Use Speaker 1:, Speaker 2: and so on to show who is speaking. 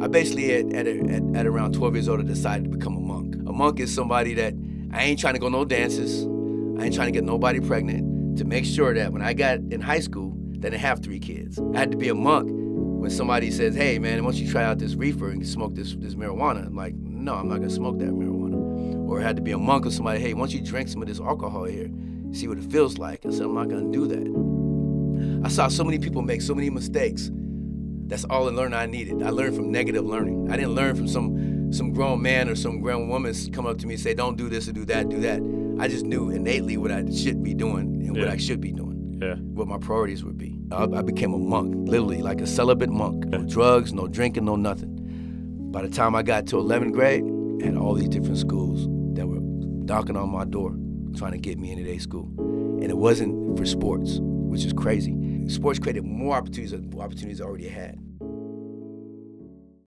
Speaker 1: I basically, at, at, at, at around 12 years old, I decided to become a monk. A monk is somebody that I ain't trying to go no dances. I ain't trying to get nobody pregnant. To make sure that when I got in high school, that I have three kids. I had to be a monk when somebody says, "Hey, man, why don't you try out this reefer and smoke this this marijuana?" I'm like, "No, I'm not gonna smoke that marijuana." Or I had to be a monk or somebody, "Hey, why don't you drink some of this alcohol here, see what it feels like?" I said, "I'm not gonna do that." I saw so many people make so many mistakes. That's all the learning I needed. I learned from negative learning. I didn't learn from some some grown man or some grown woman come up to me and say, "Don't do this or do that, do that." I just knew innately what I should be doing and yeah. what I should be doing.
Speaker 2: Yeah.
Speaker 1: What my priorities would be. I, I became a monk, literally like a celibate monk. No drugs, no drinking, no nothing. By the time I got to 11th grade, I had all these different schools that were knocking on my door, trying to get me into their school, and it wasn't for sports, which is crazy. Sports created more opportunities than opportunities I already had.